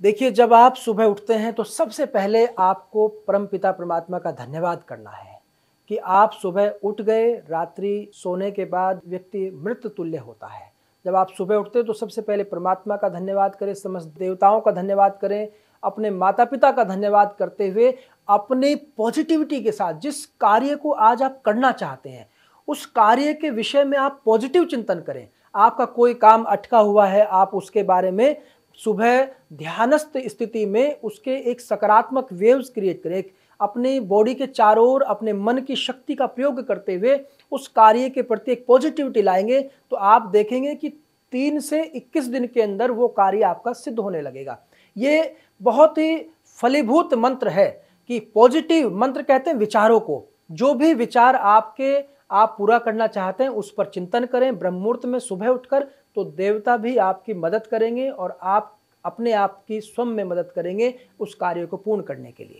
देखिए, जब आप सुबह उठते हैं तो सबसे पहले आपको परम पिता परमात्मा का धन्यवाद करना है कि आप सुबह उठ गए, रात्रि सोने के बाद व्यक्ति मृत तुल्य होता है। जब आप सुबह उठते हैं तो सबसे पहले परमात्मा का धन्यवाद करें, समस्त देवताओं का धन्यवाद करें, अपने माता पिता का धन्यवाद करते हुए अपनी पॉजिटिविटी के साथ, जिस कार्य को आज आप करना चाहते हैं, उस कार्य के विषय में आप पॉजिटिव चिंतन करें। आपका कोई काम अटका हुआ है, आप उसके बारे में सुबह ध्यानस्थ स्थिति में उसके एक सकारात्मक वेव्स क्रिएट करें अपनी बॉडी के चारों ओर, अपने मन की शक्ति का प्रयोग करते हुए उस कार्य के प्रति एक पॉजिटिविटी लाएँगे तो आप देखेंगे कि तीन से इक्कीस दिन के अंदर वो कार्य आपका सिद्ध होने लगेगा। ये बहुत ही फलीभूत मंत्र है कि पॉजिटिव मंत्र कहते हैं विचारों को। जो भी विचार आपके आप पूरा करना चाहते हैं, उस पर चिंतन करें ब्रह्म मुहूर्त में सुबह उठकर तो देवता भी आपकी मदद करेंगे और आप अपने आप की स्वयं में मदद करेंगे उस कार्य को पूर्ण करने के लिए।